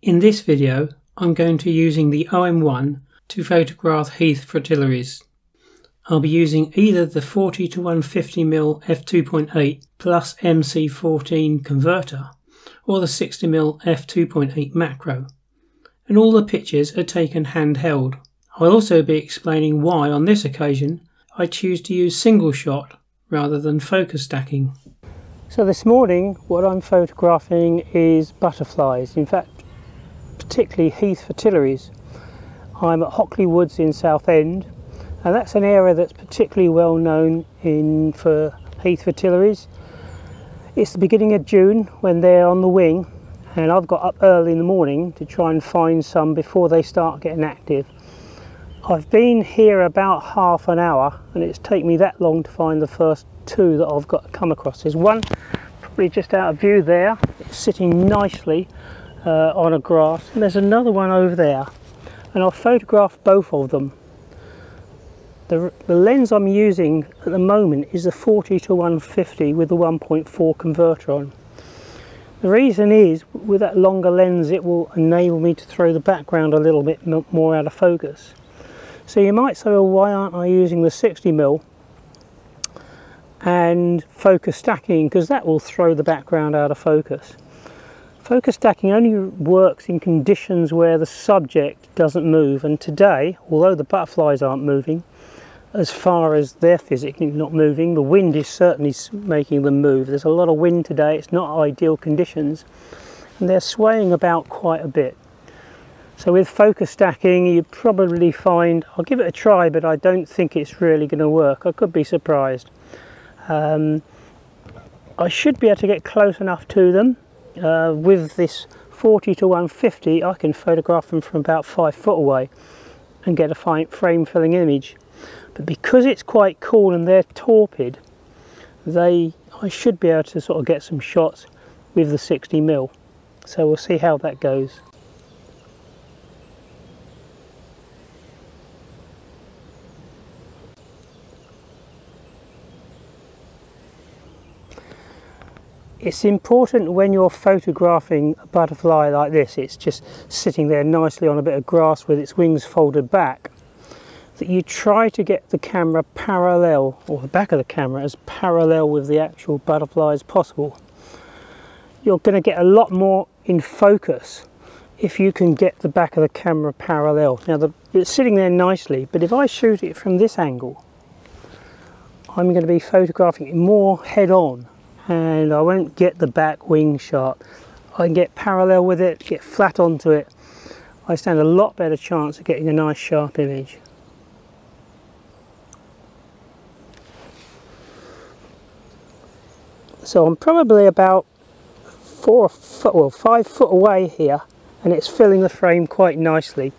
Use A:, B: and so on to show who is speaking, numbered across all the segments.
A: In this video I'm going to be using the OM1 to photograph heath fritillaries. I'll be using either the 40 to 150mm f2.8 plus MC14 converter or the 60mm f2.8 macro and all the pictures are taken handheld. I'll also be explaining why on this occasion I choose to use single shot rather than focus stacking. So this morning what I'm photographing is butterflies, in fact particularly heath fritillaries. I'm at Hockley Woods in Southend and that's an area that's particularly well known in for heath fritillaries. It's the beginning of June when they're on the wing and I've got up early in the morning to try and find some before they start getting active. I've been here about half an hour and it's taken me that long to find the first two that I've got to come across. There's one probably just out of view there, it's sitting nicely uh, on a grass and there's another one over there and I'll photograph both of them. The, the lens I'm using at the moment is the 40 to 150 with the 1.4 converter on. The reason is with that longer lens it will enable me to throw the background a little bit more out of focus. So you might say, well, why aren't I using the 60mm and focus stacking because that will throw the background out of focus. Focus stacking only works in conditions where the subject doesn't move and today, although the butterflies aren't moving, as far as they're physically not moving, the wind is certainly making them move. There's a lot of wind today, it's not ideal conditions and they're swaying about quite a bit. So with focus stacking you probably find, I'll give it a try but I don't think it's really going to work, I could be surprised. Um, I should be able to get close enough to them uh, with this 40 to 150 I can photograph them from about five foot away and get a fine frame filling image. But because it's quite cool and they're torpid they I should be able to sort of get some shots with the 60 mil. So we'll see how that goes It's important when you're photographing a butterfly like this, it's just sitting there nicely on a bit of grass with its wings folded back, that you try to get the camera parallel, or the back of the camera as parallel with the actual butterfly as possible. You're going to get a lot more in focus if you can get the back of the camera parallel. Now the, it's sitting there nicely, but if I shoot it from this angle, I'm going to be photographing it more head on and I won't get the back wing shot. I can get parallel with it, get flat onto it. I stand a lot better chance of getting a nice sharp image. So I'm probably about four foot, well five foot away here and it's filling the frame quite nicely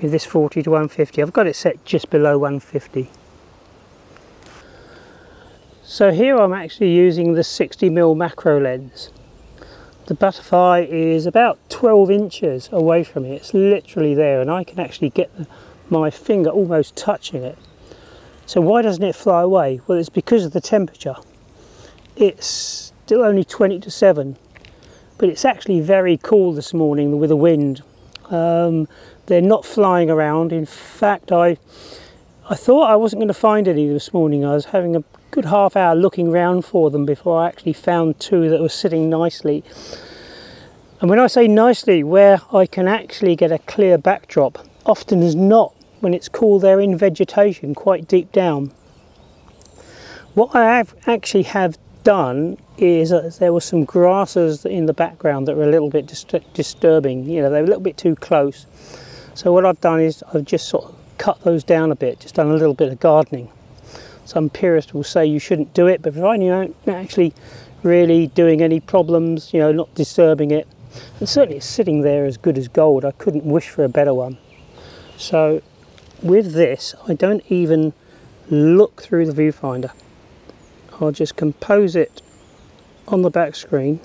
A: with this 40 to 150. I've got it set just below 150. So here I'm actually using the 60mm macro lens. The butterfly is about 12 inches away from me. It's literally there and I can actually get the, my finger almost touching it. So why doesn't it fly away? Well, it's because of the temperature. It's still only 20 to 7, but it's actually very cool this morning with the wind. Um, they're not flying around. In fact, I I thought I wasn't going to find any this morning. I was having a good half hour looking around for them before I actually found two that were sitting nicely. And when I say nicely, where I can actually get a clear backdrop, often as not, when it's cool they're in vegetation quite deep down. What I have actually have done is uh, there were some grasses in the background that were a little bit dist disturbing. You know, they were a little bit too close. So what I've done is I've just sort of cut those down a bit, just done a little bit of gardening. Some purists will say you shouldn't do it, but providing you aren't actually really doing any problems, you know, not disturbing it, and certainly it's sitting there as good as gold. I couldn't wish for a better one. So with this, I don't even look through the viewfinder. I'll just compose it on the back screen,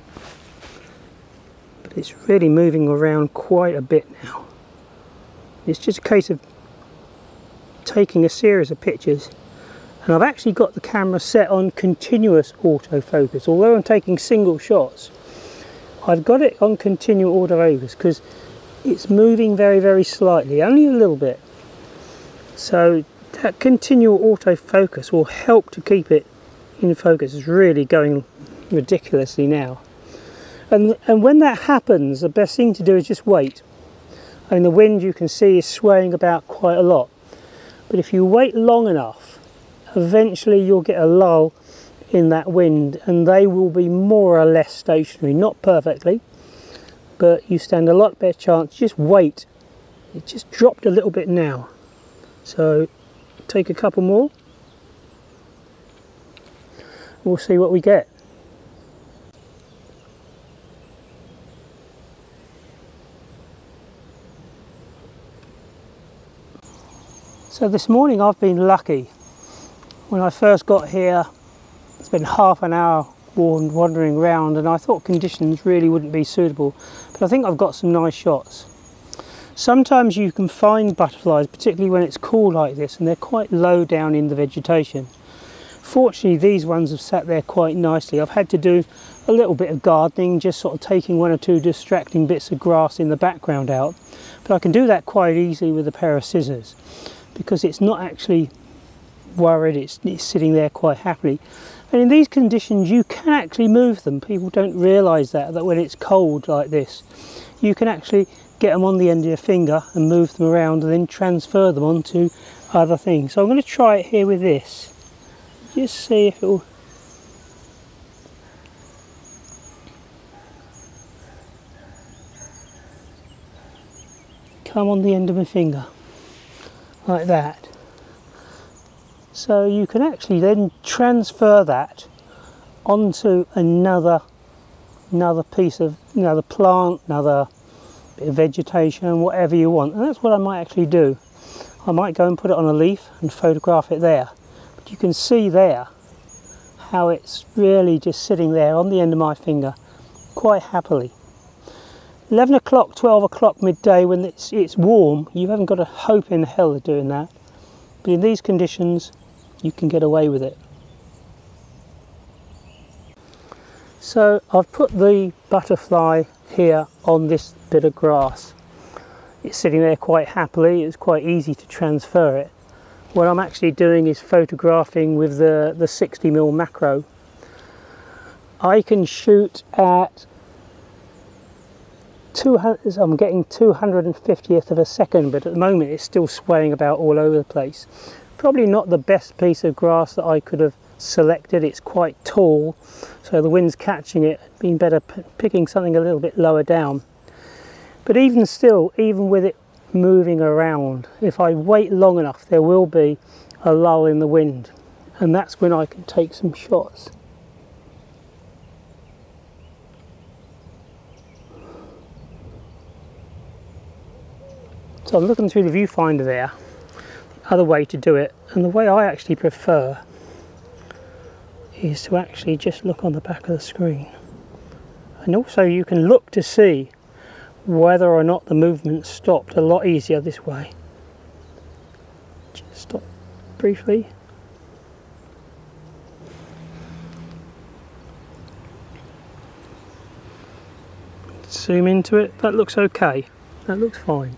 A: but it's really moving around quite a bit now. It's just a case of taking a series of pictures and I've actually got the camera set on continuous autofocus although I'm taking single shots I've got it on continual autofocus because it's moving very very slightly, only a little bit. So that continual autofocus will help to keep it in focus. It's really going ridiculously now. And, and when that happens, the best thing to do is just wait. I mean, the wind you can see is swaying about quite a lot. But if you wait long enough, eventually you'll get a lull in that wind and they will be more or less stationary. Not perfectly, but you stand a lot better chance. Just wait. It just dropped a little bit now. So take a couple more. We'll see what we get. So this morning I've been lucky. When I first got here, it's been half an hour wandering around and I thought conditions really wouldn't be suitable, but I think I've got some nice shots. Sometimes you can find butterflies, particularly when it's cool like this, and they're quite low down in the vegetation. Fortunately, these ones have sat there quite nicely. I've had to do a little bit of gardening, just sort of taking one or two distracting bits of grass in the background out. But I can do that quite easily with a pair of scissors because it's not actually worried, it's, it's sitting there quite happily. And in these conditions, you can actually move them. People don't realise that, that when it's cold like this, you can actually get them on the end of your finger and move them around and then transfer them onto other things. So I'm going to try it here with this. Just see if it will come on the end of my finger like that. So you can actually then transfer that onto another another piece of another plant, another bit of vegetation, whatever you want. And that's what I might actually do. I might go and put it on a leaf and photograph it there. But you can see there how it's really just sitting there on the end of my finger quite happily. 11 o'clock, 12 o'clock midday when it's, it's warm, you haven't got a hope in hell of doing that. But in these conditions, you can get away with it. So I've put the butterfly here on this bit of grass. It's sitting there quite happily, it's quite easy to transfer it. What I'm actually doing is photographing with the, the 60mm macro. I can shoot at 200, I'm getting 250th of a second, but at the moment it's still swaying about all over the place. Probably not the best piece of grass that I could have selected. It's quite tall, so the wind's catching it. Been better picking something a little bit lower down. But even still, even with it moving around, if I wait long enough, there will be a lull in the wind, and that's when I can take some shots. So I'm looking through the viewfinder there, the other way to do it, and the way I actually prefer is to actually just look on the back of the screen. And also you can look to see whether or not the movement stopped a lot easier this way. Just stop briefly. Zoom into it, that looks okay, that looks fine.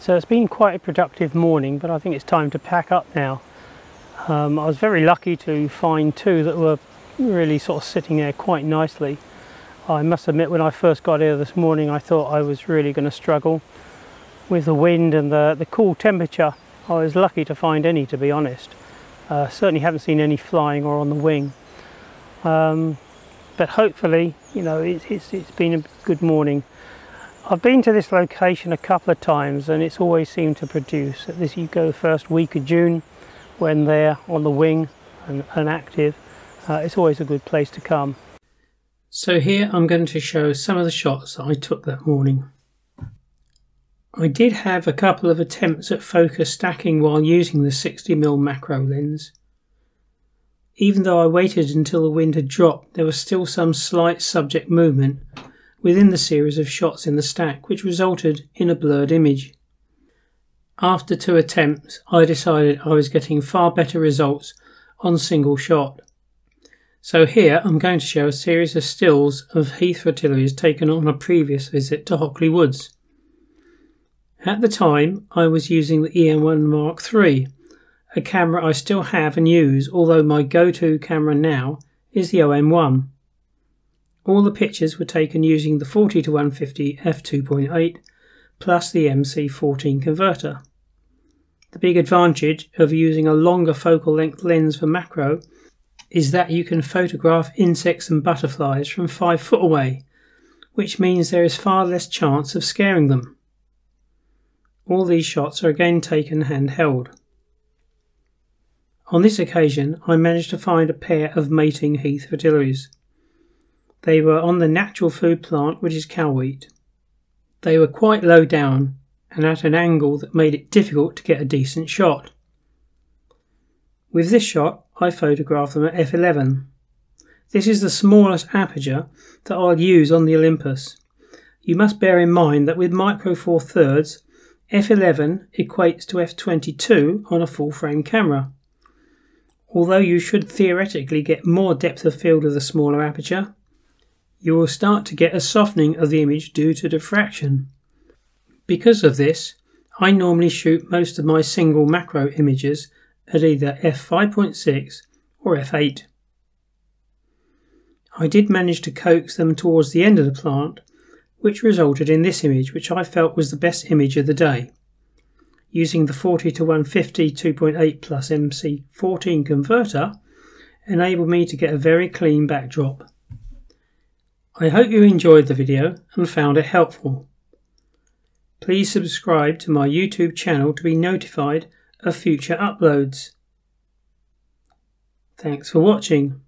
A: So it's been quite a productive morning, but I think it's time to pack up now. Um, I was very lucky to find two that were really sort of sitting there quite nicely. I must admit when I first got here this morning I thought I was really going to struggle with the wind and the, the cool temperature. I was lucky to find any to be honest. Uh, certainly haven't seen any flying or on the wing. Um, but hopefully, you know, it's, it's, it's been a good morning. I've been to this location a couple of times and it's always seemed to produce. At this you go the first week of June when they're on the wing and, and active. Uh, it's always a good place to come. So here I'm going to show some of the shots that I took that morning. I did have a couple of attempts at focus stacking while using the 60mm macro lens. Even though I waited until the wind had dropped, there was still some slight subject movement within the series of shots in the stack, which resulted in a blurred image. After two attempts, I decided I was getting far better results on single shot. So here I'm going to show a series of stills of Heath fritillaries taken on a previous visit to Hockley Woods. At the time I was using the EM1 Mark III, a camera I still have and use although my go-to camera now is the OM1. All the pictures were taken using the 40 to 150 f2.8 plus the MC14 converter. The big advantage of using a longer focal length lens for macro is that you can photograph insects and butterflies from 5 foot away, which means there is far less chance of scaring them. All these shots are again taken handheld. On this occasion I managed to find a pair of mating heath fritillaries. They were on the natural food plant which is cow wheat. They were quite low down and at an angle that made it difficult to get a decent shot. With this shot I photographed them at f11. This is the smallest aperture that I'll use on the Olympus. You must bear in mind that with micro four thirds, f11 equates to f22 on a full frame camera. Although you should theoretically get more depth of field with a smaller aperture, you will start to get a softening of the image due to diffraction. Because of this, I normally shoot most of my single macro images at either f5.6 or f8. I did manage to coax them towards the end of the plant, which resulted in this image, which I felt was the best image of the day. Using the 40 to 150 2.8 plus MC14 converter enabled me to get a very clean backdrop. I hope you enjoyed the video and found it helpful. Please subscribe to my YouTube channel to be notified of future uploads. Thanks for watching.